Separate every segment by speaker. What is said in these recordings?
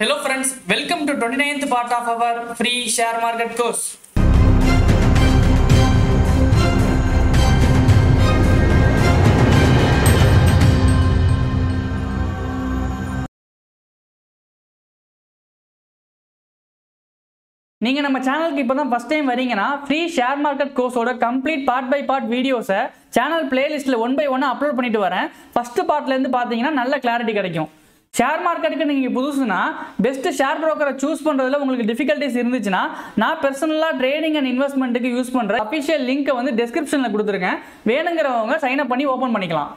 Speaker 1: Hello friends, welcome to 29th part of our free share market course. நீங்கள் நம்ம சேனலுக்கு இப்போ தான் ஃபஸ்ட் டைம் வரீங்கன்னா ஃப்ரீ ஷேர் மார்க்கெட் கோர்ஸோட கம்ப்ளீட் பார்ட் பை பார்ட் வீடியோஸை சேனல் பிளேலிஸ்ட்டில் ஒன் பை ஒன்னாக அப்லோட் பண்ணிட்டு வரேன் ஃபஸ்ட்டு பார்ட்லேருந்து பார்த்தீங்கன்னா நல்ல கிளாரிட்டி கிடைக்கும் ஷேர் மார்க்கெட்டுக்கு நீங்கள் புதுசுனா பெஸ்ட் ஷேர் ப்ரோக்கரை சூஸ் பண்ணுறதுல உங்களுக்கு டிஃபிகல்ட்டிஸ் இருந்துச்சுன்னா நான் பர்சனலாக ட்ரேடிங் அண்ட் இன்வெஸ்ட்மெண்ட்டுக்கு யூஸ் பண்ணுற அஃபிஷியல் லிங்க்கை வந்து டிஸ்கிரிப்ஷனில் கொடுத்துருக்கேன். வேணுங்கிறவங்க சைன் அப் பண்ணி ஓப்பன் பண்ணிக்கலாம்.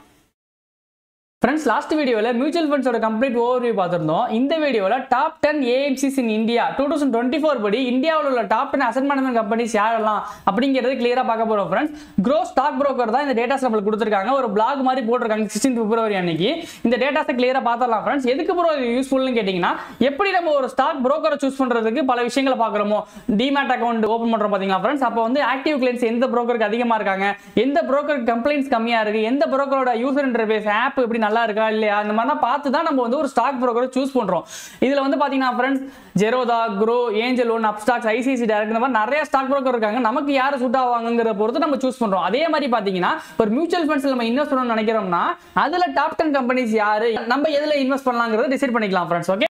Speaker 1: ஃப்ரெண்ட்ஸ் லாஸ்ட் வீடியோவில் மியூச்சுவல் ஃபண்ட்ஸோட கம்ப்ளீட் ஓவர்வியூ பார்த்துருந்தோம். இந்த வீடியோவில் top ten AMCs in India two thousand twenty four படி இந்தியாவில் உள்ள top ten asset management companies யாரெல்லாம் அப்படிங்கிறது கிளியராக பார்க்க போகிறோம் ஃப்ரெண்ட்ஸ் க்ரோ ஸ்டாக் ப்ரோக்கர் தான் இந்த டேட்டாஸ் நம்மளுக்கு கொடுத்துருக்காங்க. ஒரு பிளாக் மாதிரி போட்டிருக்காங்க சிக்ஸ்டீன் பிப்ரவரி அன்னைக்கு. இந்த டேட்டாஸை கிளியராக பார்த்துடலாம் ஃப்ரெண்ட்ஸ் எதுக்கு ப்ரோ இது யூஸ்ஃபுல்னு கேட்டிங்கன்னா எப்படி நம்ம ஒரு ஸ்டாக் ப்ரோக்கரை சூஸ் பண்ணுறதுக்கு பல விஷயங்களை பார்க்குறோமோ. டிமேட் அக்கௌண்ட் ஓப்பன் பண்ணுறோம் பார்த்தீங்களா ஃப்ரெண்ட்ஸ் அப்போ வந்து ஆக்டிவ் கிளைண்ட்ஸ் எந்த ப்ரோக்கருக்கு அதிகமாக இருக்காங்க? எந்த ப்ரோக்கருக்கு கம்ப்ளைண்ட்ஸ் கம்மியாக இருக்குது எந்த ப்ரோக்கரோட யூசர் இன்டர்ஃபேஸ் ஆப் எப்படி நல்லா இருக்கா இல்லையா? அந்த மாதிரிலாம் பார்த்து தான் நம்ம வந்து ஒரு ஸ்டாக் ப்ரோக்கரை சூஸ் பண்ணுறோம் இதில் வந்து பார்த்தீங்கன்னா friends Zerodha Groww Angel One Upstox ICICI direct இந்த மாதிரி நிறைய ஸ்டாக் ப்ரோக்கர் இருக்காங்க. நமக்கு யார் சூட் ஆவாங்கிற பொறுத்து நம்ம சூஸ் பண்ணுறோம் அதே மாதிரி பார்த்தீங்கன்னா ஒரு மியூச்சுவல் ஃபண்ட்ஸில் நம்ம இன்வெஸ்ட் பண்ணணும்னு நினைக்கிறோம்னா அதில் டாப் டென் கம்பெனிஸ் யாரு? நம்ம எதில் இன்வெஸ்ட் பண்ணலாங்கிறத டிசைட் பண்ணிக்கலாம் ஃப்ரெண்ட்ஸ் ஓகே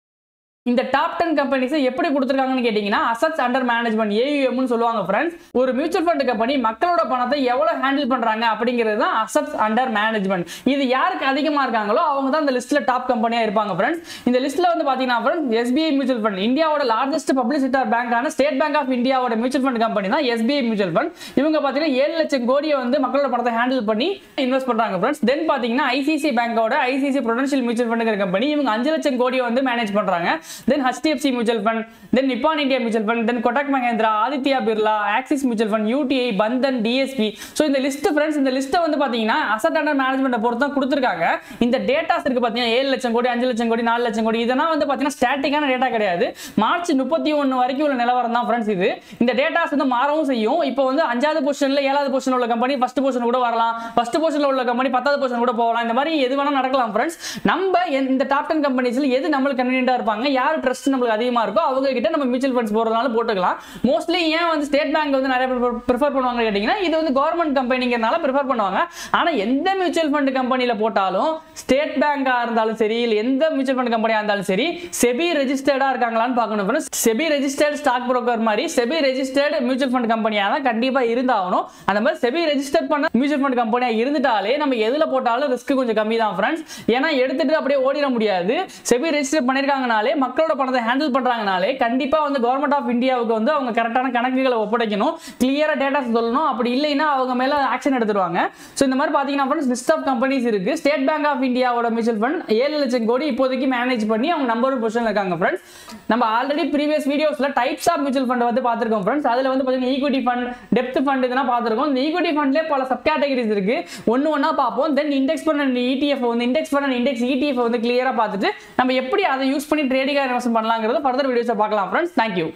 Speaker 1: இந்த டாப் டென் கம்பெனிஸை எப்படி கொடுத்துருக்காங்கன்னு கேட்டிங்கன்னா அசட்ஸ் அண்டர் மேனேஜ்மெண்ட் ஏயுஎம்னு சொல்லுவாங்க ஃப்ரெண்ட்ஸ் ஒரு மியூச்சுவல் ஃபண்ட் கம்பெனி மக்களோட பணத்தை எவ்வளோ ஹேண்டில் பண்ணுறாங்க அப்படிங்கிறது தான் அசட்ஸ் அண்டர் மேனேஜ்மெண்ட் இது யாருக்கு அதிகமாக இருக்காங்களோ அவங்க தான் இந்த லிஸ்ட்டில் டாப் கம்பெனியாக இருப்பாங்க ஃப்ரெண்ட்ஸ் இந்த லிஸ்ட்டில் வந்து பார்த்தீங்கன்னா ஃப்ரெண்ட்ஸ் எஸ்பிஐ மியூச்சுவல் ஃபண்ட் இந்தியாவோட லார்ஜஸ்ட் பப்ளிக் செக்டர் பேங்கான ஸ்டேட் பேங்க் ஆஃப் இந்தியாவோட மியூச்சுவல் ஃபண்ட் கம்பெனி தான் எஸ்பிஐ மியூச்சுவல் ஃபண்ட் இவங்க பார்த்தீங்கன்னா ஏழு லட்சம் கோடியை வந்து மக்களோட பணத்தை ஹேண்டில் பண்ணி இன்வெஸ்ட் பண்ணுறாங்க ஃப்ரெண்ட்ஸ் தென் பார்த்தீங்கன்னா ஐசிசி பேங்கோட ஐசிசி ப்ரொடென்ஷியல் மியூச்சுவல் ஃபண்டுங்கிற கம்பெனி இவங்க அஞ்சு லட்சம் கோடியை வந்து மேனேஜ் பண்ணுறாங்க then HDFC mutual fund then Nippon India mutual fund then Kotak Mahindra Aditya Birla Axis mutual fund UTI Bandhan DSP so இந்த லிஸ்ட் ஃப்ரெண்ட்ஸ் இந்த லிஸ்ட்டை வந்து பார்த்தீங்கன்னா அசட் அண்டர் மேனேஜ்மெண்ட்டை பொறுத்து தான் கொடுத்துருக்காங்க. இந்த டேட்டாஸ் இருக்கு பார்த்தீங்கன்னா ஏழு லட்சம் கோடி அஞ்சு லட்சம் கோடி நாலு லட்சம் கோடி இதெல்லாம் வந்து பார்த்தீங்கன்னா ஸ்டாட்டிக்கான டேட்டா கிடையாது. மார்ச் முப்பத்தி ஒன்று வரைக்கும் உள்ள நிலவரம் தான் ஃப்ரெண்ட்ஸ் இது. இந்த டேட்டாஸ் வந்து மாறவும் செய்யும். இப்போ வந்து அஞ்சாவது பொசிஷனில் ஏழாவது பொசிஷன் உள்ள கம்பெனி ஃபர்ஸ்ட் பொசிஷன் கூட வரலாம். ஃபர்ஸ்ட் பொசிஷனில் உள்ள கம்பெனி பத்தாவது பொசிஷன் கூட போகலாம். இந்த மாதிரி எது வேணால் நடக்கலாம் ஃப்ரெண்ட்ஸ் நம்ம இந்த டாப் டென் கம்பெனிஸில் எது நம்மளுக்கு கன்வீனியண்டாக இருப்பாங்க? யார் ட்ரஸ்ட் நம்மளுக்கு அதிகமாக இருக்கோ அவங்க கிட்ட நம்ம மியூச்சுவல் ஃபண்ட்ஸ் போகிறதுனால போட்டுக்கலாம். மோஸ்ட்லி ஏன் வந்து ஸ்டேட் பேங்க் வந்து நிறைய ப்ரிஃபர் பண்ணுவாங்க கேட்டிங்கன்னா இது வந்து கவர்மெண்ட் கம்பெனிங்கிறனால ப்ரிஃபர் பண்ணுவாங்க. ஆனால் எந்த மியூச்சுவல் ஃபண்ட் கம்பெனியில் போட்டாலும் ஸ்டேட் பேங்காக இருந்தாலும் சரி இல்லை எந்த மியூச்சுவல் ஃபண்ட் கம்பெனியாக இருந்தாலும் சரி செபி ரெஜிஸ்டர்டாக இருக்காங்களான்னு பார்க்கணும் friends SEBI registered stock broker மாதிரி செபி ரெஜிஸ்டர்ட் மியூச்சுவல் ஃபண்ட் கம்பெனியாக தான் கண்டிப்பாக இருந்தாகணும். அந்த மாதிரி செபி ரெஜிஸ்டர் பண்ண மியூச்சுவல் ஃபண்ட் கம்பெனியாக இருந்துட்டாலே நம்ம எதில் போட்டாலும் ரிஸ்க் கொஞ்சம் கம்மி தான் ஃப்ரெண்ட்ஸ் ஏன்னா எடுத்துட்டு அப்படியே ஓடிட முடியாது. செபி ரெஜிஸ்டர் பண்ணியிருக்காங்கனாலே மக்களோட பணத்தை ஹேண்டில் பண்ணுறாங்கனாலே கண்டிப்பாக வந்து கவர்மெண்ட் ஆஃப் இந்தியாவுக்கு வந்து அவங்க கரெக்டான கணக்குகளை ஒப்படைக்கணும் கிளியராக டேட்டாஸ் சொல்லணும். அப்படி இல்லைன்னா அவங்க மேலே ஆக்ஷன் எடுத்துருவாங்க. ஸோ இந்த மாதிரி பார்த்தீங்கன்னா ஃப்ரெண்ட்ஸ் லிஸ்ட் ஆஃப் கம்பெனிஸ் இருக்கு. ஸ்டேட் பேங்க் ஆஃப் இந்தியாவோட மியூச்சுவல் ஃபண்ட் ஏழு லட்சம் கோடி இப்போதைக்கு மேனேஜ் பண்ணி அவங்க நம்பர் ஒன் பொசிஷன் இருக்காங்க ஃப்ரெண்ட்ஸ் நம்ம ஆல்ரெடி ப்ரீவியஸ் வீடியோஸ்ல டைப்ஸ் ஆஃப் மியூச்சுவல் ஃபண்ட் வந்து பார்த்துருக்கோம் ஃப்ரெண்ட்ஸ் அதில் வந்து பார்த்தீங்கன்னா ஈக்விட்டி ஃபண்ட் டெப்த் ஃபண்ட் இதெல்லாம் பார்த்துருக்கோம். இந்த ஈக்விட்டி ஃபண்ட்லேயே பல சப் கேட்டகரிஸ் இருக்கு. ஒன்று ஒன்றா பார்ப்போம். Then index fund and ETF வந்து index fund and index ETF வந்து கிளியராக பார்த்துட்டு நம்ம எப்படி அதை யூஸ் பண்ணி ட்ரேடிங்காக இன்வெஸ்ட் பண்ணலாங்கிறது ஃபர்தர் வீடியோஸை பார்க்கலாம் ஃப்ரெண்ட்ஸ் தேங்க்யூ